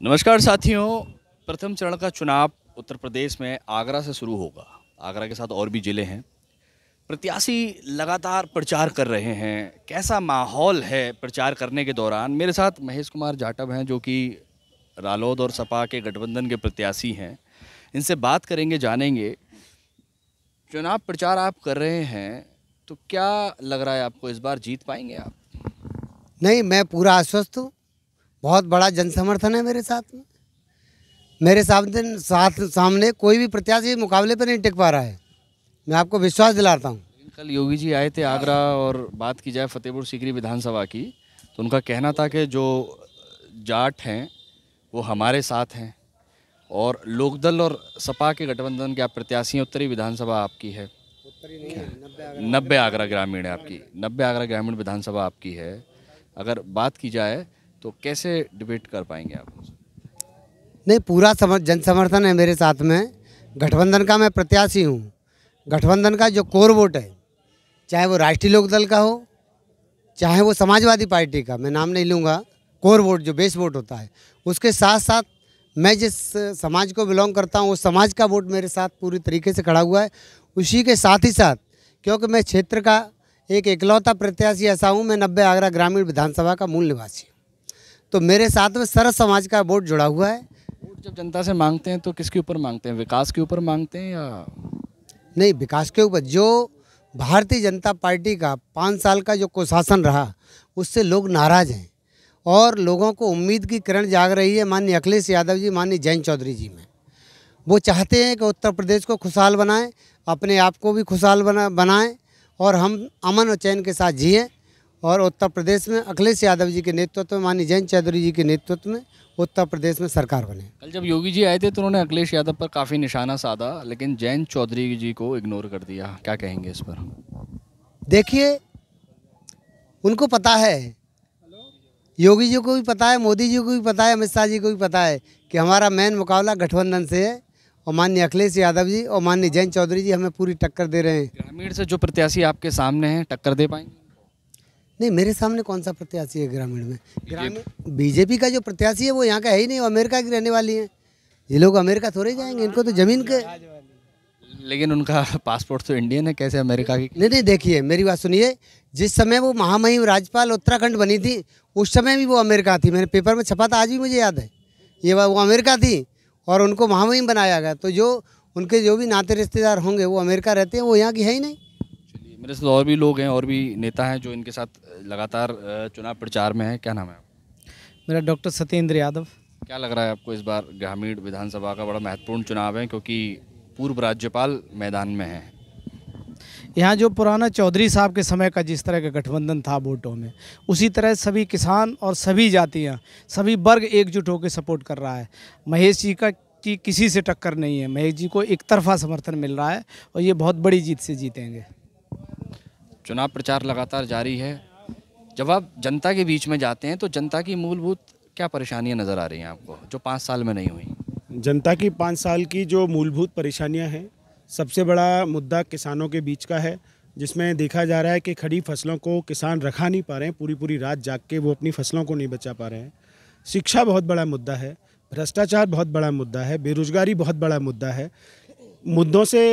नमस्कार साथियों। प्रथम चरण का चुनाव उत्तर प्रदेश में आगरा से शुरू होगा। आगरा के साथ और भी ज़िले हैं। प्रत्याशी लगातार प्रचार कर रहे हैं। कैसा माहौल है प्रचार करने के दौरान? मेरे साथ महेश कुमार जाटव हैं, जो कि रालोद और सपा के गठबंधन के प्रत्याशी हैं। इनसे बात करेंगे, जानेंगे। चुनाव प्रचार आप कर रहे हैं तो क्या लग रहा है आपको? इस बार जीत पाएँगे आप? नहीं, मैं पूरा आश्वस्त हूँ। बहुत बड़ा जन समर्थन है मेरे साथ में। मेरे सामने साथ, सामने कोई भी प्रत्याशी मुकाबले पर नहीं टिक पा रहा है। मैं आपको विश्वास दिलाता हूँ। कल योगी जी आए थे आगरा और बात की जाए फतेहपुर सीकरी विधानसभा की तो उनका कहना था कि जो जाट हैं, वो हमारे साथ हैं। और लोकदल और सपा के गठबंधन के आप प्रत्याशी हैं, उत्तरी विधानसभा आपकी है। नब्बे आगरा ग्रामीण है आपकी। नब्बे आगरा ग्रामीण विधानसभा आपकी है। अगर बात की जाए तो कैसे डिबेट कर पाएँगे आप नहीं, पूरा समर जन समर्थन है मेरे साथ में। गठबंधन का मैं प्रत्याशी हूँ। गठबंधन का जो कोर वोट है, चाहे वो राष्ट्रीय लोकदल का हो, चाहे वो समाजवादी पार्टी का, मैं नाम नहीं लूँगा, कोर वोट, जो बेस वोट होता है, उसके साथ साथ मैं जिस समाज को बिलोंग करता हूँ, उस समाज का वोट मेरे साथ पूरी तरीके से खड़ा हुआ है। उसी के साथ ही साथ, क्योंकि मैं क्षेत्र का एक इकलौता प्रत्याशी ऐसा हूँ, मैं नब्बे आगरा ग्रामीण विधानसभा का मूल निवासी हूँ। तो मेरे साथ में सरस समाज का वोट जुड़ा हुआ है। वोट जब जनता से मांगते हैं तो किसके ऊपर मांगते हैं? विकास के ऊपर मांगते हैं या नहीं विकास के ऊपर। जो भारतीय जनता पार्टी का पाँच साल का जो कुशासन रहा उससे लोग नाराज़ हैं और लोगों को उम्मीद की किरण जाग रही है माननीय अखिलेश यादव जी माननीय जैन चौधरी जी में। वो चाहते हैं कि उत्तर प्रदेश को खुशहाल बनाएँ अपने आप को भी खुशहाल बना बनाएँ और हम अमन और चैन के साथ जिएँ। और उत्तर प्रदेश में अखिलेश यादव जी के नेतृत्व में माननीय जयंत चौधरी जी के नेतृत्व में उत्तर प्रदेश में सरकार बने। कल जब योगी जी आए थे तो उन्होंने अखिलेश यादव पर काफ़ी निशाना साधा लेकिन जयंत चौधरी जी को इग्नोर कर दिया। क्या कहेंगे इस पर? देखिए उनको पता है। योगी जी को भी पता है मोदी जी को भी पता है अमित शाह जी को भी पता है कि हमारा मेन मुकाबला गठबंधन से है और माननीय अखिलेश यादव जी और माननीय जयंत चौधरी जी हमें पूरी टक्कर दे रहे हैं। ग्रामीण से जो प्रत्याशी आपके सामने हैं टक्कर दे पाएँगे? नहीं मेरे सामने कौन सा प्रत्याशी है ग्रामीण में? ग्रामीण बीजेपी का जो प्रत्याशी है वो यहाँ का है ही नहीं वो अमेरिका की रहने वाली है। ये लोग अमेरिका थोड़े जाएँगे इनको तो ज़मीन के लेकिन उनका पासपोर्ट तो इंडियन है कैसे अमेरिका की? नहीं नहीं देखिए मेरी बात सुनिए। जिस समय वो महामहिम राज्यपाल उत्तराखंड बनी थी उस समय भी वो अमेरिका थी। मैंने पेपर में छपा था आज भी मुझे याद है। ये वो अमेरिका थी और उनको महामहिम बनाया गया। तो जो उनके जो भी नाते रिश्तेदार होंगे वो अमेरिका रहते हैं वो यहाँ की है ही नहीं। मेरे साथ और भी लोग हैं और भी नेता हैं जो इनके साथ लगातार चुनाव प्रचार में हैं। क्या नाम है मेरा डॉक्टर सत्येंद्र यादव। क्या लग रहा है आपको इस बार ग्रामीण विधानसभा का बड़ा महत्वपूर्ण चुनाव है क्योंकि पूर्व राज्यपाल मैदान में हैं? यहाँ जो पुराना चौधरी साहब के समय का जिस तरह का गठबंधन था वोटों में उसी तरह सभी किसान और सभी जातियाँ सभी वर्ग एकजुट होकर सपोर्ट कर रहा है। महेश जी का की किसी से टक्कर नहीं है। महेश जी को एक तरफा समर्थन मिल रहा है और ये बहुत बड़ी जीत से जीतेंगे। चुनाव प्रचार लगातार जारी है। जब आप जनता के बीच में जाते हैं तो जनता की मूलभूत क्या परेशानियाँ नज़र आ रही हैं आपको, जो पाँच साल में नहीं हुई? जनता की पाँच साल की जो मूलभूत परेशानियाँ हैं, सबसे बड़ा मुद्दा किसानों के बीच का है, जिसमें देखा जा रहा है कि खड़ी फ़सलों को किसान रखा नहीं पा रहे हैं पूरी पूरी रात जाग के वो अपनी फ़सलों को नहीं बचा पा रहे हैं। शिक्षा बहुत बड़ा मुद्दा है, भ्रष्टाचार बहुत बड़ा मुद्दा है, बेरोजगारी बहुत बड़ा मुद्दा है। मुद्दों से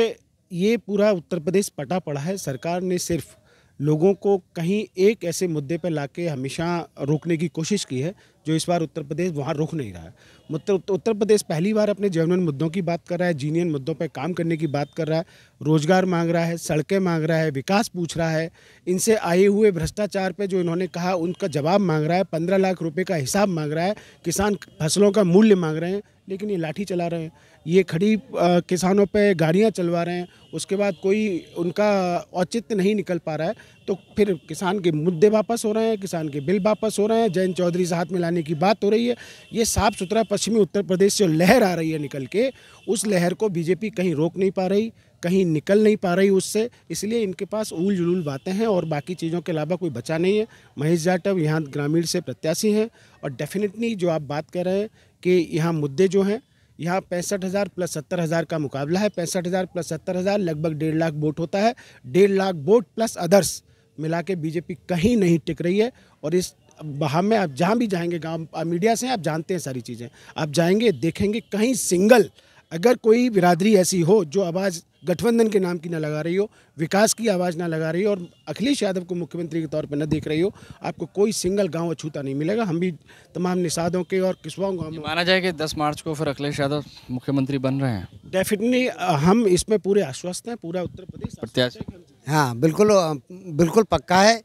ये पूरा उत्तर प्रदेश पटा पड़ा है, सरकार ने सिर्फ़ लोगों को कहीं एक ऐसे मुद्दे पर लाके हमेशा रोकने की कोशिश की है जो इस बार उत्तर प्रदेश वहाँ रुक नहीं रहा है। उत्तर उत्तर प्रदेश पहली बार अपने जेवनन मुद्दों की बात कर रहा है जीनियन मुद्दों पर काम करने की बात कर रहा है रोज़गार मांग रहा है सड़कें मांग रहा है विकास पूछ रहा है इनसे आए हुए भ्रष्टाचार पे जो इन्होंने कहा उनका जवाब मांग रहा है पंद्रह लाख रुपए का हिसाब मांग रहा है किसान फ़सलों का मूल्य मांग रहे हैं लेकिन ये लाठी चला रहे हैं। ये खड़ी अ, किसानों पे गाड़ियाँ चलवा रहे हैं उसके बाद कोई उनका औचित्य नहीं निकल पा रहा है तो फिर किसान के मुद्दे वापस हो रहे हैं किसान के बिल वापस हो रहे हैं जयंत चौधरी से हाथ मिलाने की बात हो रही है। ये साफ़ सुथरा पश्चिमी उत्तर प्रदेश से लहर आ रही है निकल के। उस लहर को बीजेपी कहीं रोक नहीं पा रही, कहीं निकल नहीं पा रही उससे। इसलिए इनके पास उल जुलूल बातें हैं और बाकी चीज़ों के अलावा कोई बचा नहीं है। महेश जाटव यहाँ ग्रामीण से प्रत्याशी हैं और डेफिनेटली जो आप बात कर रहे हैं कि यहाँ मुद्दे जो हैं, यहाँ पैंसठ हज़ार प्लस सत्तर हज़ार का मुकाबला है। पैंसठ हज़ार प्लस सत्तर हज़ार लगभग डेढ़ लाख वोट होता है। डेढ़ लाख वोट प्लस अदर्स मिला के बीजेपी कहीं नहीं टिक रही है और इस बहाव में आप जहाँ भी जाएँगे गाँव मीडिया से आप जानते हैं सारी चीज़ें। आप जाएँगे देखेंगे कहीं सिंगल अगर कोई बिरादरी ऐसी हो जो आवाज़ गठबंधन के नाम की ना लगा रही हो विकास की आवाज़ ना लगा रही हो और अखिलेश यादव को मुख्यमंत्री के तौर पर न देख रही हो आपको कोई सिंगल गाँव अछूता नहीं मिलेगा। हम भी तमाम निषादों के और किसवाओं गाँव में माना जाए कि 10 मार्च को फिर अखिलेश यादव मुख्यमंत्री बन रहे हैं। डेफिनेटली हम इसमें पूरे आश्वस्त हैं पूरा उत्तर प्रदेश प्रत्याशी। है हम हाँ बिल्कुल बिल्कुल पक्का है।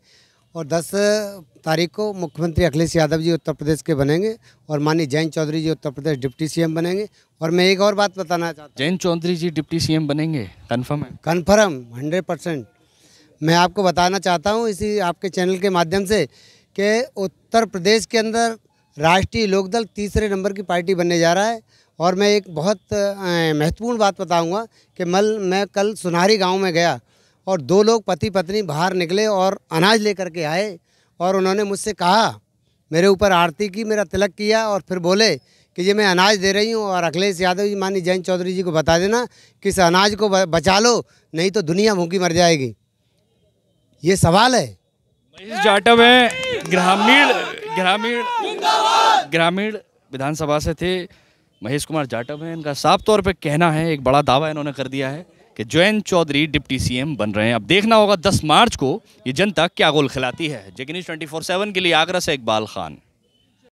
और 10 तारीख को मुख्यमंत्री अखिलेश यादव जी उत्तर प्रदेश के बनेंगे और माननीय जैन चौधरी जी उत्तर प्रदेश डिप्टी सीएम बनेंगे। और मैं एक और बात बताना चाहता हूँ। जैन चौधरी जी डिप्टी सीएम बनेंगे? कन्फर्म है। कन्फर्म हंड्रेड परसेंट मैं आपको बताना चाहता हूँ इसी आपके चैनल के माध्यम से कि उत्तर प्रदेश के अंदर राष्ट्रीय लोकदल तीसरे नंबर की पार्टी बनने जा रहा है। और मैं एक बहुत महत्वपूर्ण बात बताऊँगा कि मल मैं कल सुनारी गाँव में गया और दो लोग पति पत्नी बाहर निकले और अनाज लेकर के आए। और उन्होंने मुझसे कहा, मेरे ऊपर आरती की, मेरा तिलक किया और फिर बोले कि ये मैं अनाज दे रही हूँ और अखिलेश यादव जी मानी जैन चौधरी जी को बता देना कि इस अनाज को बचा लो, नहीं तो दुनिया भूखी मर जाएगी। ये सवाल है। महेश जाटव है, ग्रामीण ग्रामीण ग्रामीण विधानसभा से थे। महेश कुमार जाटव हैं, इनका साफ़ तौर पे कहना है, एक बड़ा दावा इन्होंने कर दिया है। कि जयंत चौधरी डिप्टी सीएम बन रहे हैं। अब देखना होगा 10 मार्च को ये जनता क्या गोल खिलाती है। न्यूज़ ट्वेंटी के लिए आगरा से इकबाल खान।